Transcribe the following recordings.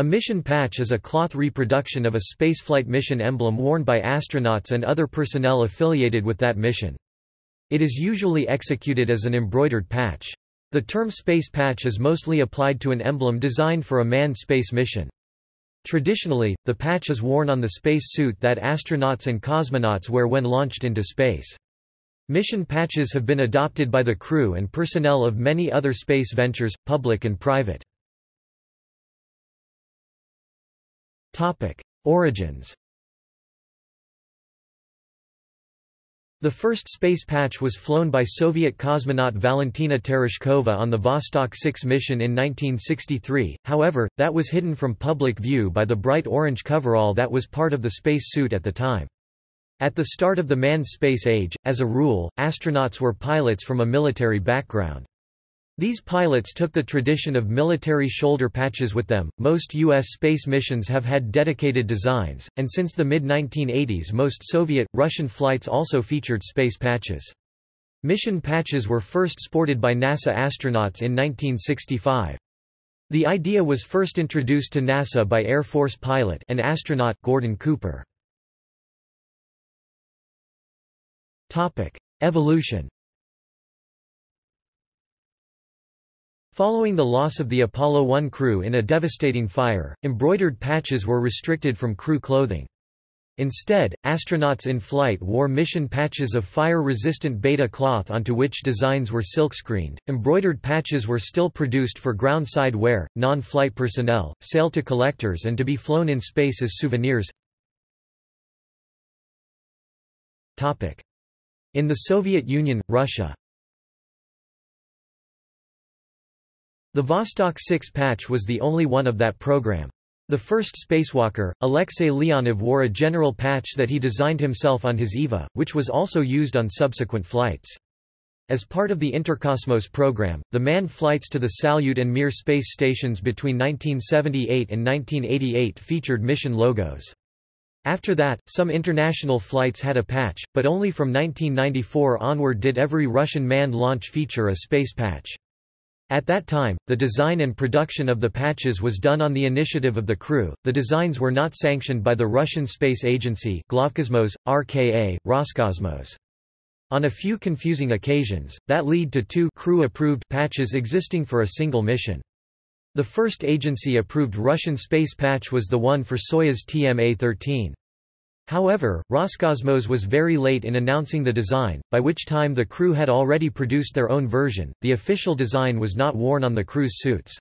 A mission patch is a cloth reproduction of a spaceflight mission emblem worn by astronauts and other personnel affiliated with that mission. It is usually executed as an embroidered patch. The term space patch is mostly applied to an emblem designed for a manned space mission. Traditionally, the patch is worn on the space suit that astronauts and cosmonauts wear when launched into space. Mission patches have been adopted by the crew and personnel of many other space ventures, public and private. Origins The first space patch was flown by Soviet cosmonaut Valentina Tereshkova on the Vostok 6 mission in 1963, however, that was hidden from public view by the bright orange coverall that was part of the space suit at the time. At the start of the manned space age, as a rule, astronauts were pilots from a military background. These pilots took the tradition of military shoulder patches with them. Most U.S. space missions have had dedicated designs, and since the mid 1980s, most Soviet, Russian flights also featured space patches. Mission patches were first sported by NASA astronauts in 1965. The idea was first introduced to NASA by Air Force pilot and astronaut Gordon Cooper. Topic: Evolution. Following the loss of the Apollo 1 crew in a devastating fire, embroidered patches were restricted from crew clothing. Instead, astronauts in flight wore mission patches of fire-resistant beta cloth onto which designs were silkscreened. Embroidered patches were still produced for ground-side wear, non-flight personnel, sale to collectors and to be flown in space as souvenirs. Topic: in the Soviet Union, Russia The Vostok 6 patch was the only one of that program. The first spacewalker, Alexei Leonov wore a general patch that he designed himself on his EVA, which was also used on subsequent flights. As part of the Interkosmos program, the manned flights to the Salyut and Mir space stations between 1978 and 1988 featured mission logos. After that, some international flights had a patch, but only from 1994 onward did every Russian manned launch feature a space patch. At that time, the design and production of the patches was done on the initiative of the crew. The designs were not sanctioned by the Russian Space Agency, Glavkosmos, RKA, Roscosmos. On a few confusing occasions, that lead to two crew-approved patches existing for a single mission. The first agency-approved Russian space patch was the one for Soyuz TMA-13. However, Roscosmos was very late in announcing the design, by which time the crew had already produced their own version. The official design was not worn on the crew's suits.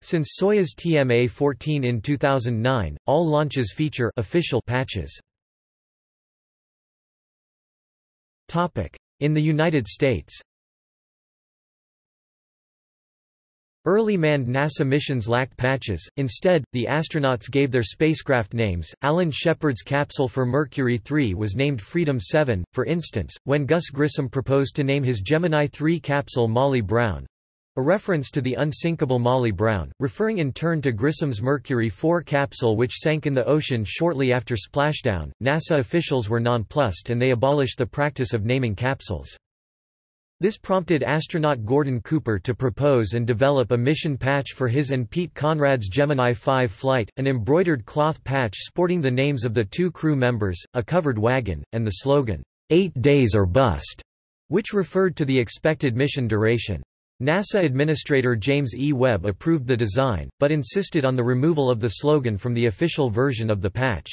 Since Soyuz TMA-14 in 2009, all launches feature official patches. Topic: In the United States Early manned NASA missions lacked patches, instead, the astronauts gave their spacecraft names. Alan Shepard's capsule for Mercury 3 was named Freedom 7, for instance, when Gus Grissom proposed to name his Gemini 3 capsule Molly Brown a reference to the unsinkable Molly Brown, referring in turn to Grissom's Mercury 4 capsule which sank in the ocean shortly after splashdown. NASA officials were nonplussed and they abolished the practice of naming capsules. This prompted astronaut Gordon Cooper to propose and develop a mission patch for his and Pete Conrad's Gemini 5 flight, an embroidered cloth patch sporting the names of the two crew members, a covered wagon, and the slogan, Eight Days or Bust, which referred to the expected mission duration. NASA Administrator James E. Webb approved the design, but insisted on the removal of the slogan from the official version of the patch.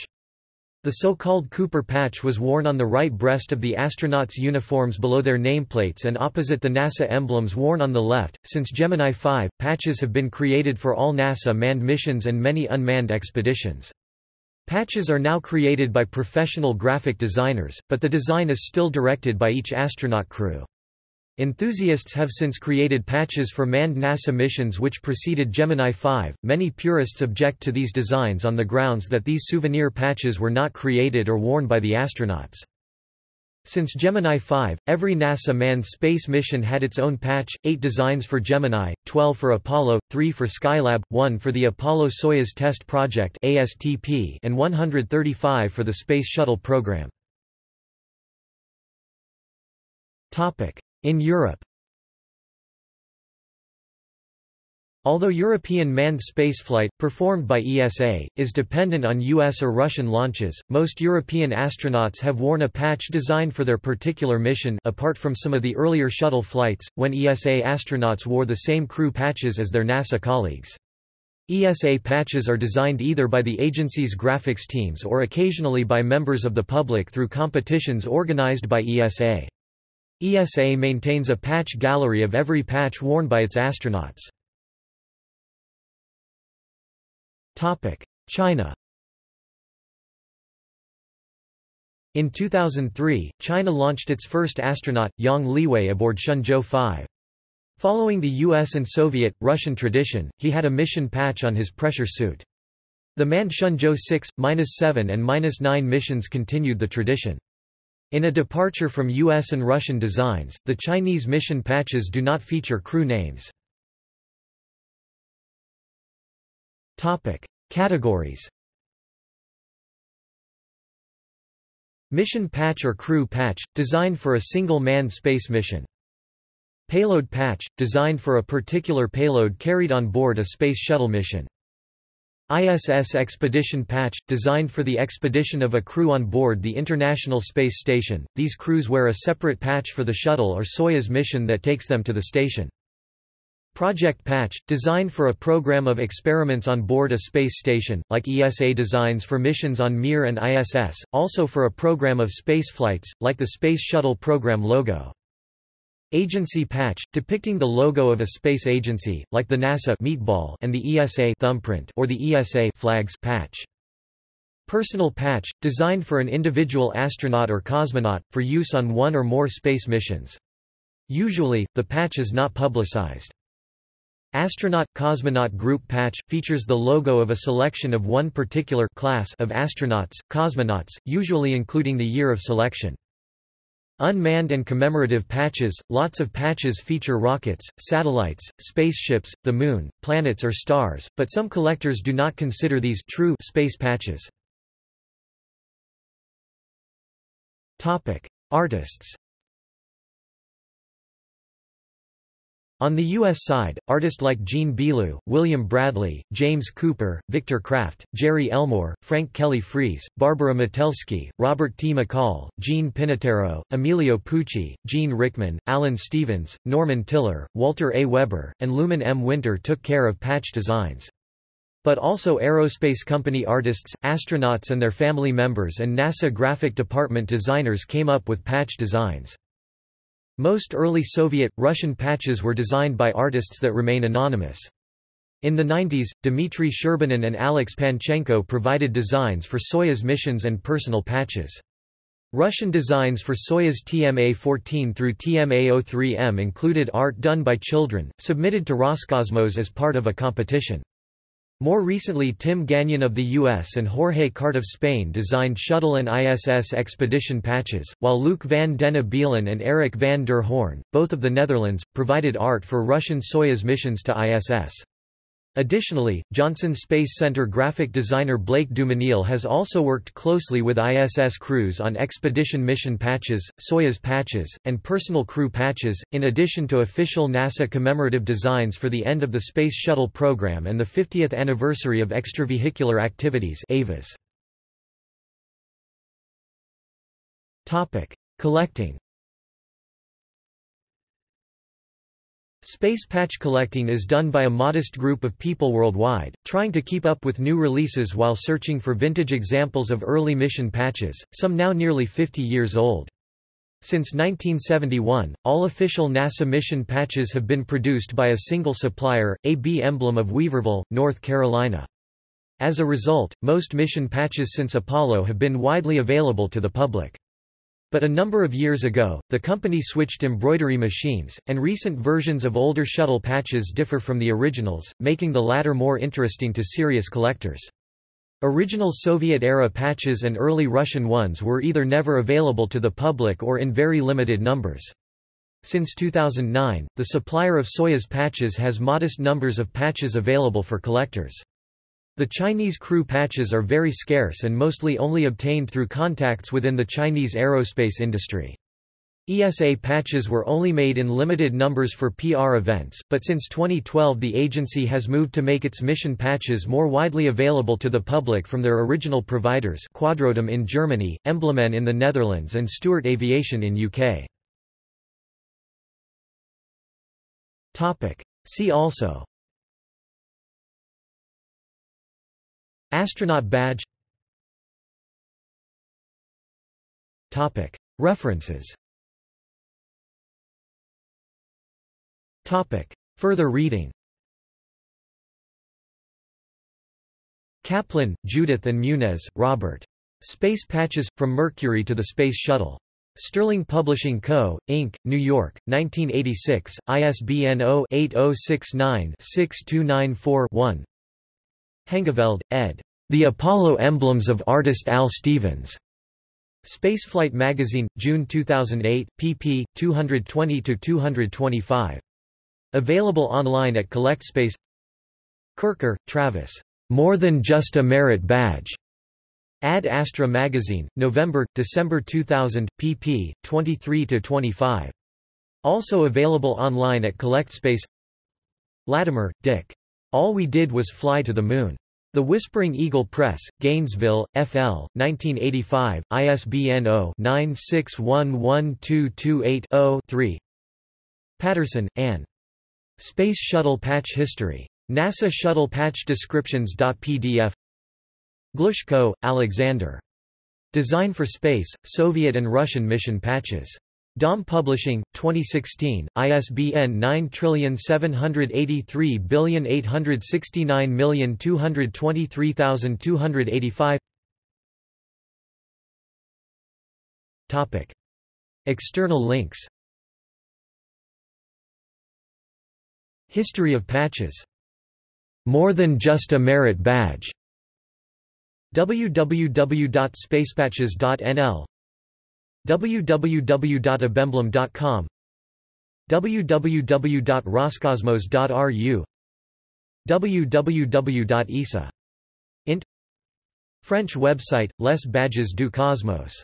The so-called Cooper patch was worn on the right breast of the astronauts' uniforms below their nameplates and opposite the NASA emblems worn on the left. Since Gemini 5, patches have been created for all NASA manned missions and many unmanned expeditions. Patches are now created by professional graphic designers, but the design is still directed by each astronaut crew. Enthusiasts have since created patches for manned NASA missions which preceded Gemini 5. Many purists object to these designs on the grounds that these souvenir patches were not created or worn by the astronauts. Since Gemini 5, every NASA manned space mission had its own patch, 8 designs for Gemini, 12 for Apollo, 3 for Skylab, 1 for the Apollo-Soyuz Test Project and 135 for the Space Shuttle program. In Europe Although European manned spaceflight, performed by ESA, is dependent on US or Russian launches, most European astronauts have worn a patch designed for their particular mission apart from some of the earlier shuttle flights, when ESA astronauts wore the same crew patches as their NASA colleagues. ESA patches are designed either by the agency's graphics teams or occasionally by members of the public through competitions organized by ESA. ESA maintains a patch gallery of every patch worn by its astronauts. China In 2003, China launched its first astronaut, Yang Liwei aboard Shenzhou 5. Following the US and Soviet, Russian tradition, he had a mission patch on his pressure suit. The manned Shenzhou 6, 7 and 9 missions continued the tradition. In a departure from US and Russian designs, the Chinese mission patches do not feature crew names. Topic: Categories. Mission patch or crew patch, designed for a single manned space mission. Payload patch, designed for a particular payload carried on board a space shuttle mission. ISS Expedition Patch, designed for the expedition of a crew on board the International Space Station. These crews wear a separate patch for the shuttle or Soyuz mission that takes them to the station. Project Patch, designed for a program of experiments on board a space station, like ESA designs for missions on Mir and ISS, also for a program of spaceflights, like the Space Shuttle program logo. Agency Patch, depicting the logo of a space agency, like the NASA meatball and the ESA thumbprint or the ESA flags patch. Personal Patch, designed for an individual astronaut or cosmonaut, for use on one or more space missions. Usually, the patch is not publicized. Astronaut – Cosmonaut Group Patch, features the logo of a selection of one particular class of astronauts, cosmonauts, usually including the year of selection. Unmanned and commemorative patches – Lots of patches feature rockets, satellites, spaceships, the Moon, planets or stars, but some collectors do not consider these true space patches. Artists On the U.S. side, artists like Jean Beaulieu, William Bradley, James Cooper, Victor Kraft, Jerry Elmore, Frank Kelly Freas, Barbara Metelsky, Robert T. McCall, Gene Pinatero, Emilio Pucci, Gene Rickman, Alan Stevens, Norman Tiller, Walter A. Weber, and Lumen M. Winter took care of patch designs. But also aerospace company artists, astronauts and their family members and NASA graphic department designers came up with patch designs. Most early Soviet, Russian patches were designed by artists that remain anonymous. In the 90s, Dmitry Shcherbinin and Alex Panchenko provided designs for Soyuz missions and personal patches. Russian designs for Soyuz TMA-14 through TMA-03M included art done by children, submitted to Roscosmos as part of a competition. More recently Tim Gagnon of the US and Jorge Cart of Spain designed shuttle and ISS expedition patches, while Luc van den Abeelen and Eric van der Hoorn, both of the Netherlands, provided art for Russian Soyuz missions to ISS. Additionally, Johnson Space Center graphic designer Blake Dumesnil has also worked closely with ISS crews on expedition mission patches, Soyuz patches, and personal crew patches, in addition to official NASA commemorative designs for the end of the Space Shuttle program and the 50th anniversary of extravehicular activities Collecting. Space patch collecting is done by a modest group of people worldwide, trying to keep up with new releases while searching for vintage examples of early mission patches, some now nearly 50 years old. Since 1971, all official NASA mission patches have been produced by a single supplier, AB Emblem of Weaverville, North Carolina. As a result, most mission patches since Apollo have been widely available to the public. But a number of years ago, the company switched embroidery machines, and recent versions of older shuttle patches differ from the originals, making the latter more interesting to serious collectors. Original Soviet-era patches and early Russian ones were either never available to the public or in very limited numbers. Since 2009, the supplier of Soyuz patches has modest numbers of patches available for collectors. The Chinese crew patches are very scarce and mostly only obtained through contacts within the Chinese aerospace industry. ESA patches were only made in limited numbers for PR events, but since 2012 the agency has moved to make its mission patches more widely available to the public from their original providers Quadrotum in Germany, Emblemen in the Netherlands and Stuart Aviation in UK. See also Astronaut badge References Further reading Kaplan, Judith and Muniz, Robert. Space Patches, From Mercury to the Space Shuttle. Sterling Publishing Co., Inc., New York, 1986, ISBN 0-8069-6294-1 Hengeveld, ed. The Apollo Emblems of artist Al Stevens. Spaceflight Magazine, June 2008, pp. 220–225. Available online at CollectSpace Kirker, Travis. More Than Just a Merit Badge. Ad Astra Magazine, November, December 2000, pp. 23–25. Also available online at CollectSpace Lattimer, Dick. All We Did Was Fly to the Moon. The Whispering Eagle Press, Gainesville, FL, 1985, ISBN 0-9611228-0-3 Patterson, Anne. Space Shuttle Patch History. NASA Shuttle Patch Descriptions.pdf Glushko, Alexander. Design for Space, Soviet and Russian Mission Patches. DOM Publishing, 2016, ISBN 9783869223285 External links History of patches. More than just a merit badge. www.spacepatches.nl www.abemblem.com www.roscosmos.ru www.esa. French website, Les Badges du Cosmos